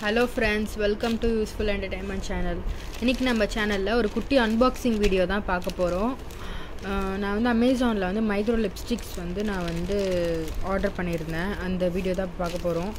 Hello friends welcome to useful entertainment channel இன்றைக்கி நம்ம சேனலில் ஒரு குட்டி அன்பாக்சிங் வீடியோ தான் பார்க்க போகிறோம் நான் வந்து அமேசானில் வந்து மைக்ரோ லிப்ஸ்டிக்ஸ் வந்து நான் வந்து ஆர்டர் பண்ணியிருந்தேன். அந்த வீடியோ தான் பார்க்க போகிறோம்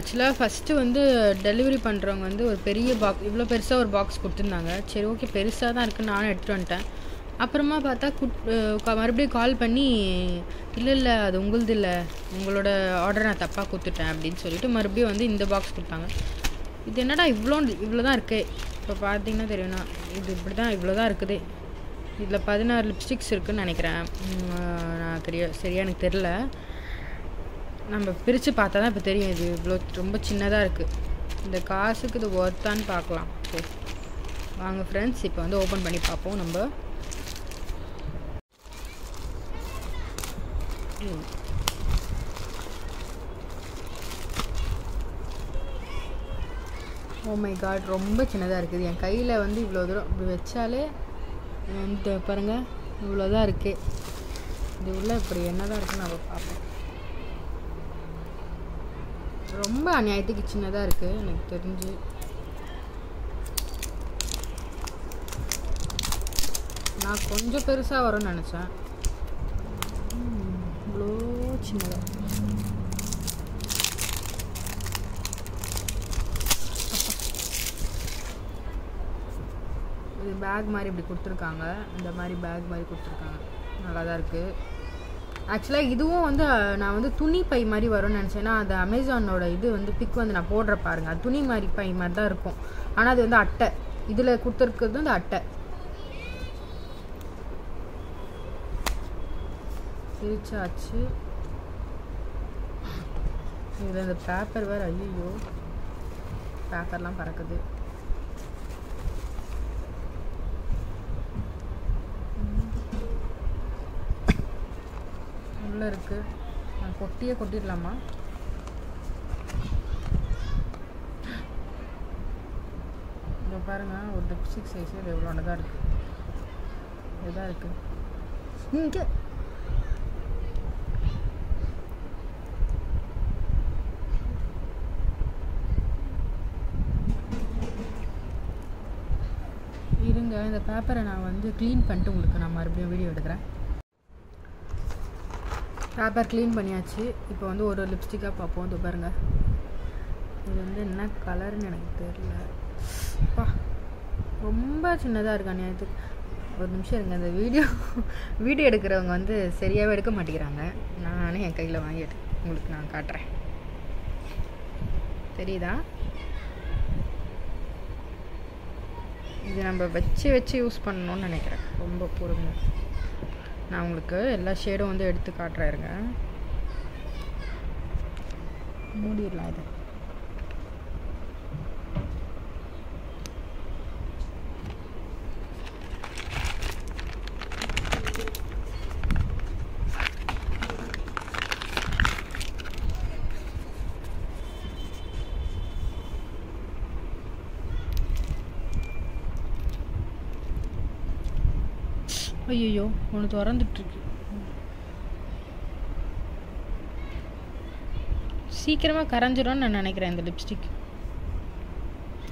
ஆக்சுவலாக ஃபஸ்ட்டு வந்து டெலிவரி பண்ணுறவங்க வந்து ஒரு பெரிய பாக்ஸ் இவ்வளோ பெருசாக ஒரு பாக்ஸ் கொடுத்துருந்தாங்க. சரி ஓகே பெருசாக தான் இருக்குன்னு நானும் எடுத்துகிட்டு வந்துட்டேன். அப்புறமா பார்த்தா குட் மறுபடியும் கால் பண்ணி இல்லை இல்லை அது உங்களுது இல்லை. உங்களோட ஆர்டர் நான் தப்பாக கொடுத்துட்டேன் அப்படின்னு சொல்லிட்டு மறுபடியும் வந்து இந்த பாக்ஸ் கொடுத்தாங்க. இது என்னடா இவ்வளோ இவ்வளோ தான் இருக்குது இப்போ பார்த்தீங்கன்னா தெரியும்னா இது இப்படி தான் இவ்வளோ தான் இருக்குது. இதில் பதினாறு லிப்ஸ்டிக்ஸ் இருக்குதுன்னு நினைக்கிறேன். நான் தெரிய சரியாக எனக்கு தெரில நம்ம பிரித்து பார்த்தா தான் இப்போ தெரியும். இது இவ்வளோ ரொம்ப சின்னதாக இருக்குது இந்த காசுக்கு இது ஒர்த்தான்னு பார்க்கலாம். சரி வாங்க ஃப்ரெண்ட்ஸ் இப்போ வந்து ஓப்பன் பண்ணி பார்ப்போம் நம்ம. ம். ஓ மை காட் ரொம்ப சின்னதாக இருக்குது. என் கையில் வந்து இவ்வளோ தூரம் இப்படி வச்சாலே வந்து பாருங்க இவ்வளோ தான் இருக்குது இது உள்ள இப்படி என்ன தான் இருக்குன்னு நம்ம பார்ப்போம். ரொம்ப அநியாயத்துக்கு சின்னதாக இருக்குது எனக்கு தெரிஞ்சு. நான் கொஞ்சம் பெருசாக வரும்னு நினச்சேன். சின்னதாக இது பேக் மாதிரி இப்படி கொடுத்துருக்காங்க. இந்த மாதிரி பேக் மாதிரி கொடுத்துருக்காங்க. நல்லா தான் இருக்குது ஆக்சுவலாக இதுவும் வந்து நான் வந்து துணி பை மாதிரி வரும்னு நினச்சேன்னா அது அமேசானோட இது வந்து பிக் வந்து நான் போடுற பாருங்க. அது துணி மாதிரி பை மாதிரி தான் இருக்கும். ஆனால் அது வந்து அட்டை. இதில் கொடுத்துருக்கிறது வந்து அட்டை. பிரிச்சாச்சு. இதில் இந்த பேப்பர் வேறு ஐயோ பேப்பர்லாம் பறக்குது. உள்ளே இருக்கு. நான் கொட்டியே கொட்டிடலாமா? இங்கே பாருங்க ஒரு லிப்ஸ்டிக் சைஸ் இது எவ்வளோ தான் இருக்குது இதுதான் இருக்குது இங்கே இருங்க இந்த பேப்பரை நான் வந்து க்ளீன் பண்ணிட்டு உங்களுக்கு நான் மறுபடியும் வீடியோ எடுக்கிறேன். பேப்பர் க்ளீன் பண்ணியாச்சு. இப்போ வந்து ஒரு லிப்ஸ்டிக்காக பார்ப்போம். இது பாருங்க. இது வந்து என்ன கலர்னு எனக்கு தெரியல. அப்பா ரொம்ப சின்னதாக இருக்கு அநியாயத்துக்கு ஒரு நிமிஷம் இருங்க. இந்த வீடியோ வீடியோ எடுக்கிறவங்க வந்து சரியாகவே எடுக்க மாட்டேங்கிறாங்க. நானே என் கையில் வாங்கிட்டு உங்களுக்கு நான் காட்டுறேன். தெரியுதா? இது நம்ம வச்சு வச்சு யூஸ் பண்ணணும்னு நினைக்கிறேன். ரொம்ப பொறுமையாக நான் உங்களுக்கு எல்லா ஷேடும் வந்து எடுத்து காட்டுறேன் இருங்க. மூடிடலாம் இதை. ஐயோ ஒன்று திறந்துட்டுருக்கு. சீக்கிரமாக கரைஞ்சிரும்னு நான் நினைக்கிறேன் இந்த லிப்ஸ்டிக்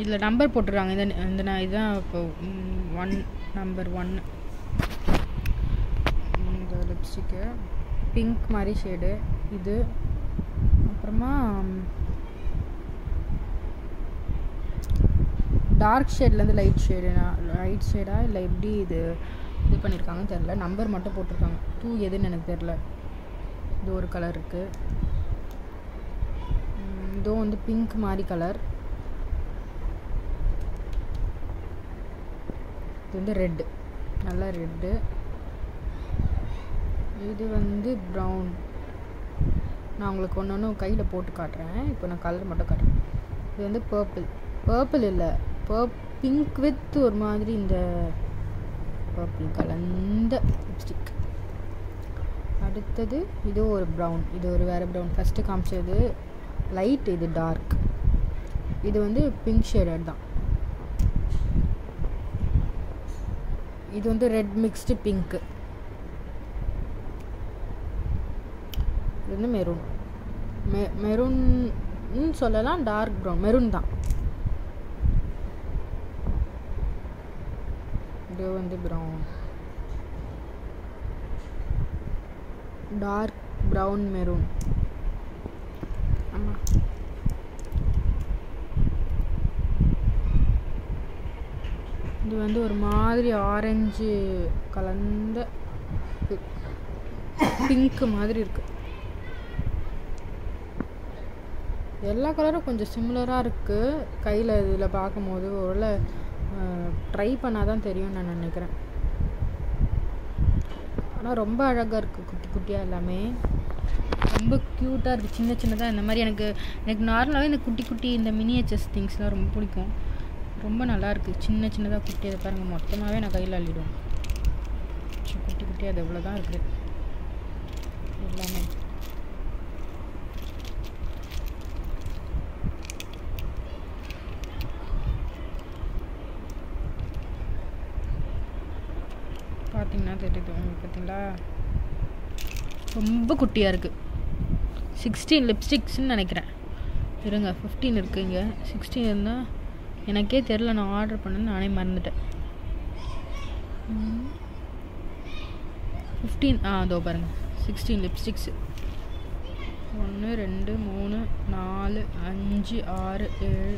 இதில் நம்பர் போட்டுருக்காங்க. இந்த இந்த நான் இதுதான் இப்போ ஒன் நம்பர் ஒன் இந்த லிப்ஸ்டிக்கு பிங்க் மாதிரி ஷேடு இது. அப்புறமா டார்க் ஷேட்லேருந்து லைட் ஷேடு லைட் ஷேடாக இல்லை எப்படி இது? இது பண்ணியிருக்காங்கன்னு தெரில நம்பர் மட்டும் போட்டிருக்காங்க. டூ எதுன்னு எனக்கு தெரில இது ஒரு கலர் இருக்குது இதுவும் வந்து பிங்க் மாதிரி கலர் இது வந்து ரெட்டு நல்லா ரெட்டு இது வந்து ப்ரௌன் நான் உங்களுக்கு ஒன்று ஒன்று கையில் போட்டு காட்டுறேன். இப்போ நான் கலர் மட்டும் காட்டுறேன். இது வந்து பர்பிள் பர்பிள் இல்லை. பர்ப் பிங்க் வித் ஒரு மாதிரி இந்த பர்பிள் கலந்த லிப்ஸ்டிக் அடுத்தது இது ஒரு ப்ரௌன் இது ஒரு வேறு ப்ரௌன் ஃபஸ்ட்டு காமிச்சது லைட் இது டார்க் இது வந்து பிங்க் ஷேடட் தான். இது வந்து ரெட் மிக்ஸ்டு பிங்க்கு இது வந்து மெரூன் மெ மெரூன் சொல்லலாம் டார்க் ப்ரௌன் மெரூன் தான். இது வந்து ப்ரௌன் டார்க் ப்ரௌன் மெரூன் ஆமாம் இது வந்து ஒரு மாதிரி ஆரஞ்சு கலந்த பிங்க் மாதிரி இருக்கு. எல்லா கலரும் கொஞ்சம் சிமிலராக இருக்குது கையில் இதில் பார்க்கும்போது ஒருவேளை ட்ரை பண்ணால் தான் தெரியும்னு நான் நினைக்கிறேன். ஆனால் ரொம்ப அழகாக இருக்குது குட்டி குட்டியாக எல்லாமே. ரொம்ப க்யூட்டாக இருக்குது சின்ன சின்னதாக இந்த மாதிரி எனக்கு எனக்கு நார்மலாகவே இந்த குட்டி குட்டி இந்த மினியேச்சர்ஸ் திங்ஸ்லாம் ரொம்ப பிடிக்கும். ரொம்ப நல்லாயிருக்கு சின்ன சின்னதாக குட்டி அதை பாருங்கள் மொத்தமாகவே நான் கையில் அள்ளிடுவேன். குட்டி குட்டி அது எவ்வளோ தான் இருக்குது எல்லாமே. பார்த்தீங்கன்னா தெரியுது உங்களுக்கு பார்த்தீங்களா? ரொம்ப குட்டியாக இருக்குது சிக்ஸ்டீன் லிப்ஸ்டிக்ஸ்னு நினைக்கிறேன். இருங்க ஃபிஃப்டீன் இருக்குங்க சிக்ஸ்டீன் இருந்தால் எனக்கே தெரில நான் ஆர்டர் பண்ணேன்னு நானே மறந்துட்டேன். ஃபிஃப்டீன் ஆ அதோ பாருங்கள் சிக்ஸ்டீன் லிப்ஸ்டிக்ஸு ஒன்று ரெண்டு மூணு நாலு அஞ்சு ஆறு ஏழு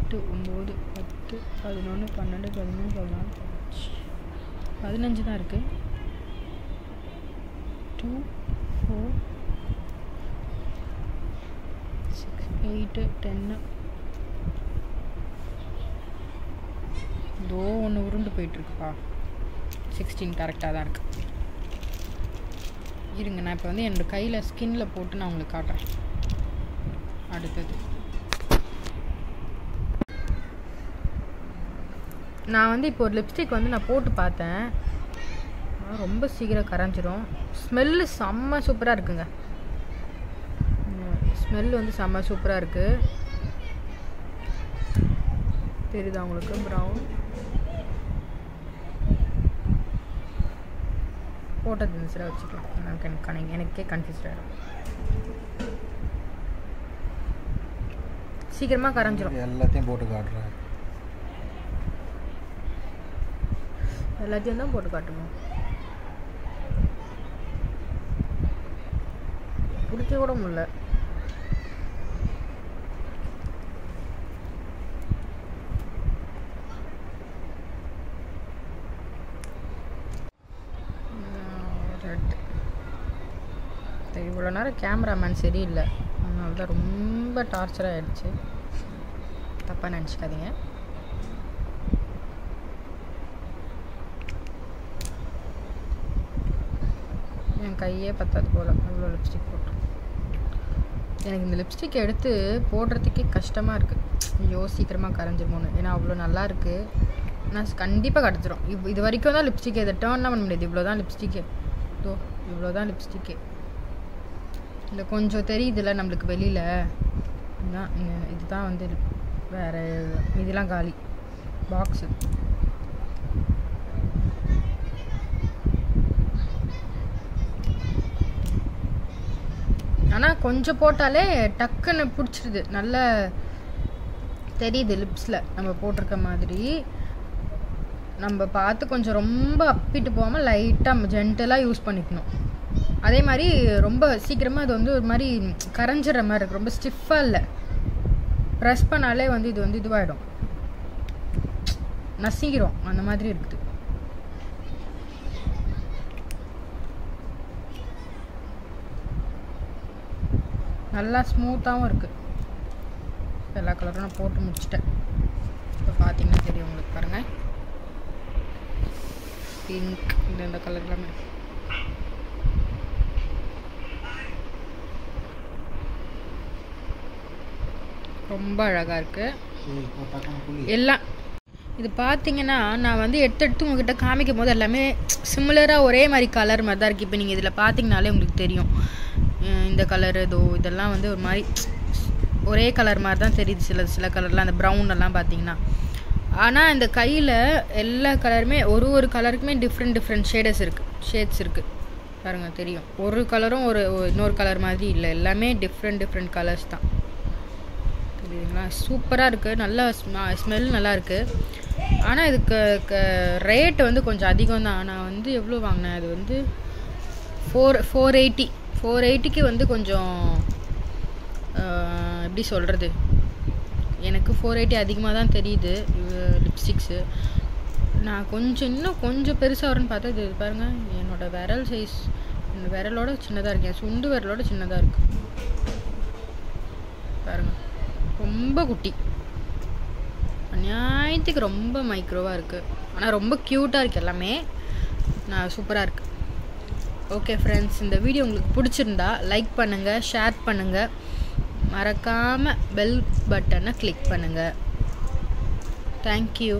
எட்டு ஒம்பது பத்து பதினொன்று பன்னெண்டு பதிமூணு பதினாலு பதினஞ்சு. பதினஞ்சு தான் இருக்குது டூ ஃபோர் சிக்ஸ் எயிட்டு டென்னு இதோ ஒன்று உருண்டு போயிட்டுருக்குப்பா சிக்ஸ்டீன் கரெக்டாக தான் இருக்குது இருங்க நான் இப்போ வந்து என்னோடய கையில் ஸ்கின்னில் போட்டு நான் உங்களுக்கு காட்டுறேன். அடுத்தது. நான் வந்து இப்போ ஒரு லிப்ஸ்டிக் வந்து நான் போட்டு பார்த்தேன். ரொம்ப சீக்கிரம் கரைஞ்சிரும். ஸ்மெல்லு செம்ம சூப்பராக இருக்குங்க. ஸ்மெல் வந்து செம்ம சூப்பராக இருக்குது தெரியுதா உங்களுக்கு? ப்ரௌன் போட்டது இருந்துச்சுடா வச்சுக்கலாம். எனக்கு எனக்கு எனக்கே கன்ஃபியூஸ்ட் ஆகிடும் சீக்கிரமாக கரைஞ்சிரும். எல்லாத்தையும் போட்டு காட்டுறேன். எல்லாத்தையும் தான் போட்டு காட்டணும். பிடிக்க கூட முடியல. இவ்வளோ நேரம் கேமராமேன் சரியில்லை. அதனால தான் ரொம்ப டார்ச்சராக ஆகிடுச்சு தப்பாக நினச்சிக்காதீங்க. என் கையே பத்தாது போல். அவ்வளோ லிப்ஸ்டிக் போட்டு. எனக்கு இந்த லிப்ஸ்டிக் எடுத்து போடுறதுக்கே கஷ்டமாக இருக்குது ஐயோ சீக்கிரமாக கரைஞ்சிருமோன்னு. ஏன்னா அவ்வளோ நல்லா இருக்குது நான் கண்டிப்பாக கிடச்சிரும் இவ் இது வரைக்கும் தான் லிப்ஸ்டிக் இதை டேர்ன்லாம் பண்ண முடியாது. இவ்வளோ தான் லிப்ஸ்டிக்கே தோ இவ்வளோ தான் லிப்ஸ்டிக்கே இல்லை கொஞ்சம் தெரியுதுல்ல நம்மளுக்கு வெளியில். இதுதான் இதுதான் வந்து வேறு இதெல்லாம் காலி. பாக்ஸு ஆனால் கொஞ்சம் போட்டாலே டக்குன்னு பிடிச்சிருது. நல்ல தெரியுது லிப்ஸில் நம்ம போட்டிருக்க மாதிரி. நம்ம பார்த்து கொஞ்சம் ரொம்ப அப்பிட்டு போகாமல் லைட்டாக ஜென்டலாக யூஸ் பண்ணிக்கணும். அதே மாதிரி ரொம்ப சீக்கிரமாக இது வந்து ஒரு மாதிரி கரைஞ்சிற மாதிரி இருக்குது ரொம்ப ஸ்டிஃபாக இல்லை. ப்ரெஸ் பண்ணாலே வந்து இது வந்து இதுவாகிடும் நசிக்கிறோம் அந்த மாதிரி இருக்குது. நல்லா ஸ்மூத்தாகவும் இருக்குது எல்லா கலரும் நான் போட்டு முடிச்சிட்டேன். இப்போ பார்த்தீங்கன்னா தெரியும் உங்களுக்கு பாருங்கள் பிங்க் இந்த இந்த கலர் எல்லாமே ரொம்ப அழகாக இருக்குது எல்லாம் இது பார்த்தீங்கன்னா நான் வந்து எடுத்து எடுத்து உங்ககிட்ட காமிக்கும் போது எல்லாமே சிமிலராக ஒரே மாதிரி கலர் மாதிரி தான் இருக்குது இப்போ நீங்கள் இதில் பார்த்தீங்கனாலே உங்களுக்கு தெரியும். இந்த கலர் இதோ இதெல்லாம் வந்து ஒரு மாதிரி ஒரே கலர் மாதிரி தான் தெரியுது சில சில கலர்லாம் அந்த ப்ரௌன் எல்லாம் பார்த்தீங்கன்னா. ஆனால் இந்த கையில் எல்லா கலருமே ஒரு ஒரு கலருக்குமே டிஃப்ரெண்ட் டிஃப்ரெண்ட் ஷேடஸ் இருக்குது ஷேட்ஸ் இருக்குது பாருங்கள் தெரியும். ஒரு கலரும் ஒரு ஒரு இன்னொரு கலர் மாதிரி இல்லை. எல்லாமே டிஃப்ரெண்ட் டிஃப்ரெண்ட் கலர்ஸ் தான். தெரியுதுங்களா சூப்பராக இருக்குது நல்லா ஸ்மெல் நல்லா இருக்குது ஆனால் இதுக்கு ரேட் வந்து கொஞ்சம் அதிகம் தான். நான் வந்து எவ்வளோ வாங்கினேன்? அது வந்து ஃபோர் ஃபோர் எயிட்டி ஃபோர் எயிட்டிக்கு வந்து கொஞ்சம் எப்படி சொல்கிறது எனக்கு ஃபோர் எயிட்டி அதிகமாக தான் தெரியுது லிப்ஸ்டிக்ஸு நான் கொஞ்சம் இன்னும் கொஞ்சம் பெருசாக வரும்னு பார்த்தா இது பாருங்கள் என்னோட விரல் சைஸ் இந்த விரலோட சின்னதாக இருக்கு என் சுண்டு விரலோட சின்னதாக இருக்கு. பாருங்கள் ரொம்ப குட்டி. அநியாயத்துக்கு ரொம்ப மைக்ரோவாக இருக்குது ஆனால் ரொம்ப க்யூட்டாக இருக்குது எல்லாமே. நான் சூப்பராக இருக்குது ஓகே ஃப்ரெண்ட்ஸ் இந்த வீடியோ உங்களுக்கு பிடிச்சிருந்தா லைக் பண்ணுங்கள் ஷேர் பண்ணுங்கள் மறக்காமல் பெல் பட்டனை கிளிக் பண்ணுங்கள் தேங்க்யூ